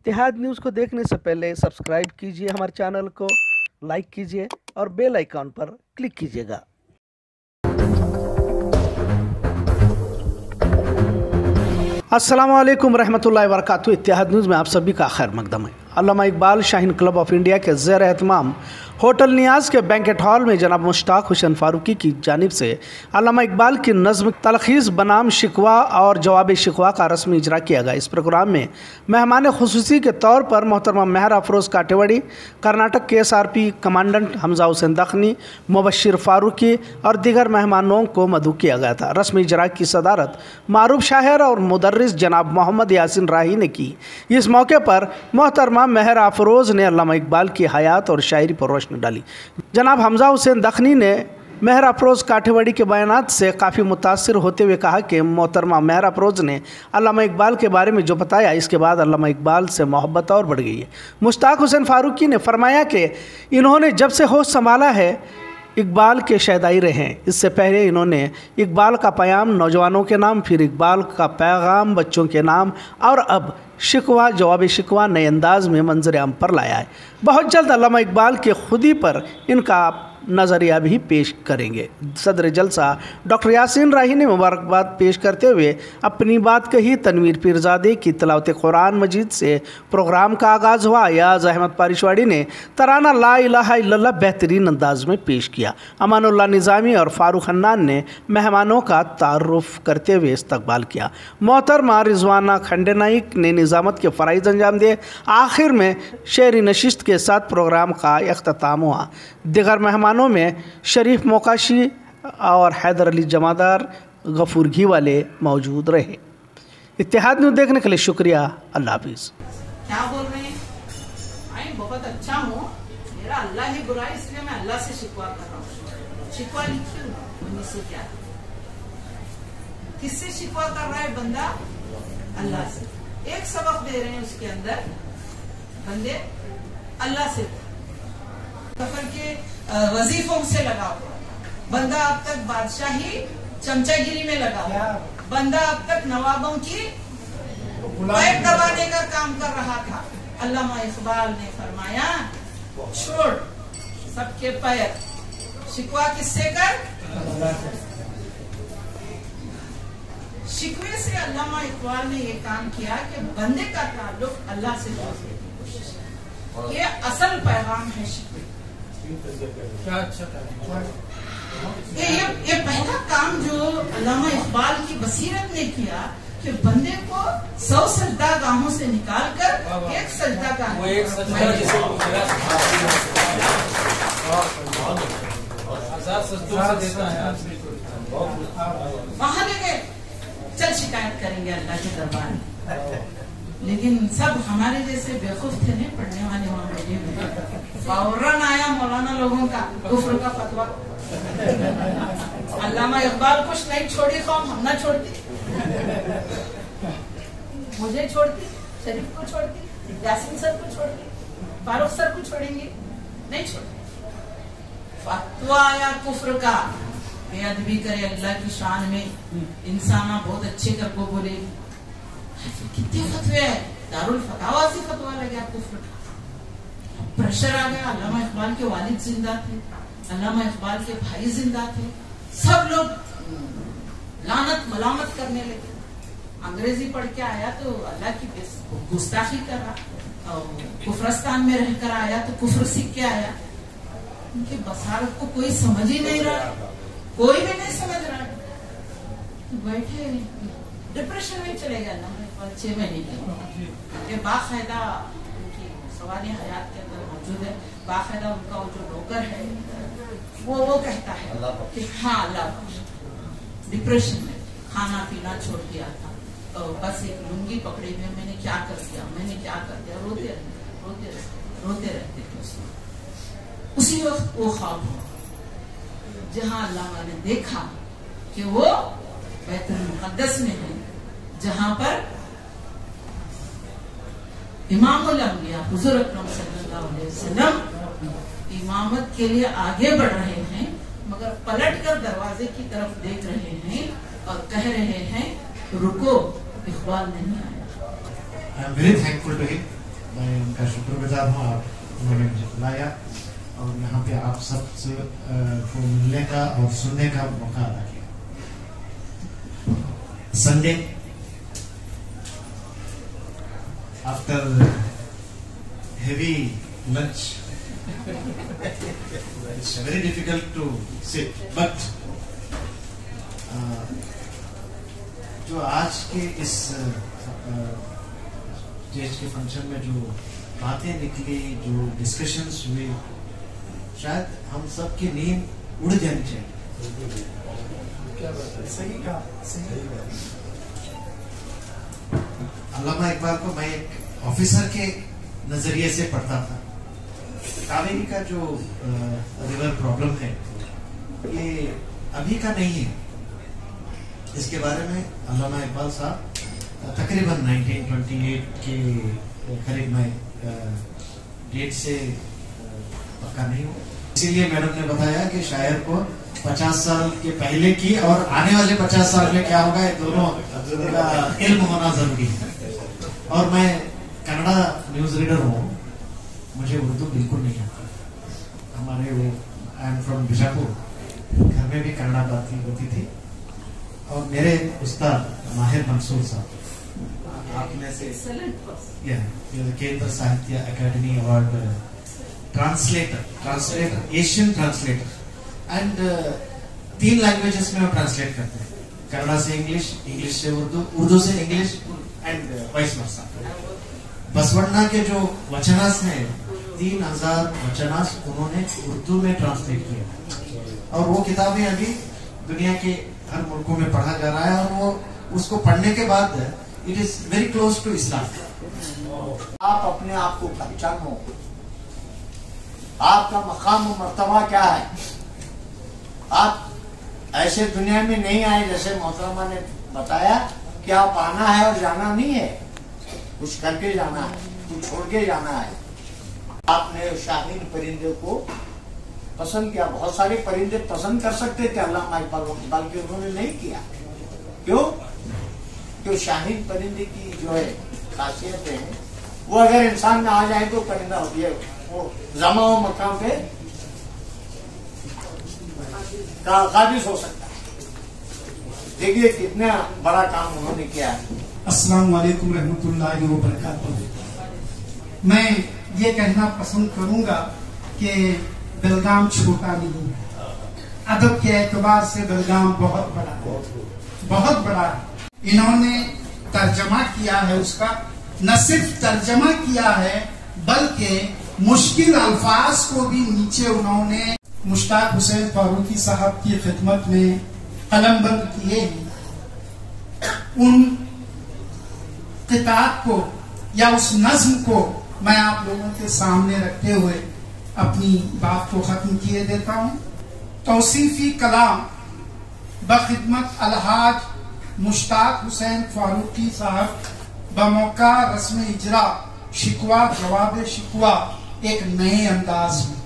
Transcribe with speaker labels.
Speaker 1: इतिहाद news को देखने से पहले सब्सक्राइब कीजिए हमारे चैनल को, लाइक कीजिए और बेल आइकॉन पर क्लिक कीजिएगा। अस्सलाम वालेकुम रहमतुल्लाहि व बरकातहू इतिहाद न्यूज़ में आप सभी का खैर मकदम है। Allama Iqbal Shaheen club of India के ज़ेर एहतमाम होटल नियाज के बैंकेट हॉल में जनाब मुश्ताक हुसैन फारूकी की जानब से अल्लामा इकबाल की नज़म तलखीस, बनाम शिकवा और जवाब शिकवा का रस्म इजरा किया गया। इस प्रोग्राम में मेहमान खसूसी के तौर पर मोहतरमा महर अफरोज़ काटेवड़ी कर्नाटक के S R P commandant Hamza Hussain Dakhni, Mubashar Farooqui और दीगर मेहमानों को मधु किया गया था। रस्म इजरा की सदारत मारूफ शाहर और मुदर्रिस जनाब मोहम्मद यासिन राही ने की। इस मौके पर मोहतरमा महर अफरोज़ ने अल्लामा इकबाल की हयात और शायरी पर रोशनी डाली। जनाब हमजा हुसैन दखनी ने मेहर अफरोज़ काठेवाड़ी के बयान से काफ़ी मुतासर होते हुए कहा कि मोहतरमा मेहर अफरोज़ ने अलामा इकबाल के बारे में जो बताया, इसके बाद अलामा इकबाल से मोहब्बत और बढ़ गई है। मुश्ताक हुसैन फारूकी ने फरमाया कि इन्होंने जब से होश संभाला है इकबाल के शैदाई रहे इससे पहले इन्होंने इकबाल का प्याम नौजवानों के नाम, फिर इकबाल का पैगाम बच्चों के नाम, और अब शिकवा, जवाब शिकवा नए अंदाज में मंजर आम पर लाया है। बहुत जल्द अलामा इकबाल के खुदी पर इनका नज़रिया भी पेश करेंगे। सदर जलसा डॉक्टर यासिन राही ने मुबारकबाद पेश करते हुए अपनी बात कही। तनवीर पीरजादे की तलावत कुरान मजीद से प्रोग्राम का आगाज़ हुआ। याज अहमद पारिशवाड़ी ने तराना ला इल्लल्लाह बेहतरीन अंदाज में पेश किया। अमानुल्ला निज़ामी और फ़ारूक हन्नान ने मेहमानों का तारफ़ करते हुए इस्तकबाल किया। मोहतरमा रिजवाना खंडे नाइक ने निज़ामत के फ़राइज़ अंजाम दिए। आखिर में शेरी नशिस्त के साथ प्रोग्राम का अख्ताम हुआ। दिगर मेहमानों में शरीफ मोकाशी और हैदर अली जमादार गफूर घी वाले मौजूद रहे। इतिहाद न्यूज़ देखने के लिए शुक्रिया। अल्लाह हाफिज़।
Speaker 2: क्या बोल रहे हैं? आई बहुत अच्छा हूँ। मेरा अल्लाह ही बुरा इसलिए मैं अल्लाह से शिकवा कर रहा हूँ। शिकवा लिखी उन्नीस सौ किससे शिकवा कर रहा है बंदा? अल्लाह से। एक सबक दे रहे हैं उसके अंदर। बंदे, अल्लाह से। सफ़र के वजीफों से लगा हुआ बंदा अब तक बादशाही चमचागिरी में लगा। हुआ बंदा अब तक नवाबों की पैर दबाने का काम कर रहा था। अल्लामा इकबाल ने फरमाया छोड़ सबके पैर। शिकवा किससे कर? शिकवे से अल्लामा इकबाल ने ये काम किया कि बंदे का ताल्लुक अल्लाह से जोड़ने की कोशिश। ये असल पैगाम है शिकवे ये ये ये पहला काम जो अल्लामा इकबाल की बसीरत ने किया कि बंदे को सौ सजदा गाहों से निकाल कर एक सजदा का
Speaker 3: एक
Speaker 2: वहाँ ले गए। चल शिकायत करेंगे अल्लाह के दरबार में। लेकिन सब हमारे जैसे बेवकूफ़ थे, नहीं पढ़ने वाले वहाँ बैठे हुए फ़ौरन आया मौलाना लोगों का कुफर का फतवा। अल्लामा इकबाल, कुछ नहीं छोड़ी कौम, हम ना छोड़ती। मुझे छोड़ती, शरीफ को छोड़ती, यासीन सर को छोड़ती, फारूक सर को छोड़ेंगे, नहीं छोड़ती। फतवा आया कुफर का। बेअदबी करे अल्लाह की शान में। इंसाना बहुत अच्छे कर को बोले। कितने फतवे है दारुल फतावा से फतवा लगे आपको प्रेशर आ गया, अल्लामा इकबाल के वालिद ज़िंदा थे, अल्लामा इकबाल के भाई ज़िंदा थे। सब लोग लानत मलामत करने लगे। अंग्रेज़ी पढ़ के आया तो अल्लाह की गुस्ताखी कर, और कुफरस्तान में रहकर आया तो कुफर सीख के आया। उनकी बसारत को कोई समझ ही नहीं रहा, कोई भी नहीं समझ रहा। बैठे डिप्रेशन में चले गया ना छह महीने के ये बाकायदा उनकी सवाल हयात के अंदर मौजूद है बाकायदा उनका वो जो नौकर है वो वो कहता है कि हाँ अल्लाह डिप्रेशन में खाना पीना छोड़ दिया था और बस एक लुंगी पकड़े हुए मैंने क्या कर दिया मैंने क्या कर दिया रोते रहते रोते रहते रोते रहते थे उसी वक्त वो ख्वाब हुआ जहाँ अल्लाह ने देखा कि वो बैतुल मुकद्दस में है जहाँ पर इमामुल अंबिया हुजूर अकरम इमामत के लिए आगे बढ़ रहे हैं, मगर पलट कर दरवाजे की तरफ़ देख रहे हैं और कह रहे हैं, रुको, इकबाल नहीं आया
Speaker 4: मैं उनका शुक्रगुजार हूँ, आप उन्होंने मुझे बुलाया और यहाँ पे आप सबसे को मिलने का और सुनने का मौका अदा किया। Sunday after heavy lunch. It's very difficult to sit but uh, जो आज के इस स्टेज के फ़ंक्शन में जो बातें निकली जो डिस्कशंस हुए शायद हम सब की नींद उड़ जानी चाहिए।
Speaker 5: सही कहा सही
Speaker 4: अल्लामा इकबाल को मैं एक ऑफिसर के नज़रिए से पढ़ता था। कावेरी का जो रिवर प्रॉब्लम है, ये अभी का नहीं है। इसके बारे में अल्लामा इकबाल साहब, तकरीबन 1928 के करीब में डेट से पक्का नहीं हूँ। इसीलिए मैडम ने बताया कि शायर को 50 साल के पहले की और आने वाले 50 साल में क्या होगा, ये दोनों का इल्म होना ज़रूरी है। और मैं कन्नड़ा न्यूज़ रीडर हूँ। मुझे उर्दू बिल्कुल नहीं आता। हमारे वो आई एम फ्रॉम बीजापुर घर में भी कन्नड़ा बात ही होती थी। और मेरे उस्ताद माहिर मंसूर साहब। से Kendra Sahitya Akademi award translator translator Asian translator and तीन लैंग्वेजेस में वो ट्रांसलेट करते हैं। कन्नड़ा से इंग्लिश इंग्लिश से उर्दू उर्दू से English and vice versa Basavanna के जो वचनास हैं तीन हज़ार वचनास उन्होंने उर्दू में ट्रांसलेट किया और वो किताबें अभी दुनिया के हर मुल्कों में पढ़ा जा रहा है और वो उसको पढ़ने के बाद it is very close to Islam
Speaker 5: आप अपने आप को पहचानो आपका मकाम मरतबा क्या है? आप ऐसे दुनिया में नहीं आए जैसे मोहतरमा ने बताया कि आप आना है और जाना नहीं है। कुछ करके जाना है, कुछ छोड़ के जाना है। आपने शाहीन परिंदे को पसंद किया। बहुत सारे परिंदे पसंद कर सकते थे अल्लाह इकबाल बल्कि उन्होंने नहीं किया। क्यों? क्यों शाहीन परिंदे की जो है खासियत है, वो अगर इंसान में आ जाए तो परिंदा होती है। वो जमा मकाम पे का, काबिज हो सकता है। देखिए कितना बड़ा काम उन्होंने किया है।
Speaker 6: अस्सलाम वालेकुम रहमतुल्लाहि मैं ये कहना पसंद करूँगा कि बेलगाम छोटा नहीं है। अदब के एतबार से बेलगाम बहुत बड़ा है। बहुत बड़ा है। इन्होंने तर्जमा किया है उसका। न सिर्फ़ तर्जमा किया है बल्कि मुश्किल अल्फाज को भी नीचे उन्होंने मुश्ताक हुसैन फारूकी साहब की खिदमत में कलमबंद किए हैं। उन किताब को या उस नज्म को मैं आप लोगों के सामने रखते हुए अपनी बात को खत्म किए देता हूँ। तौसीफी कलाम बखिदमत अलहाज मुश्ताक हुसैन फारूकी साहब बमौका रस्म इजरा शिकवा जवाब शिकवा एक नए अंदाज में।